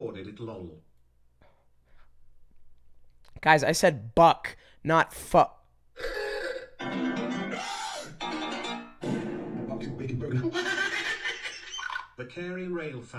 Or did it lol. Guys, I said buck, not fuck. The Carey Rail fan.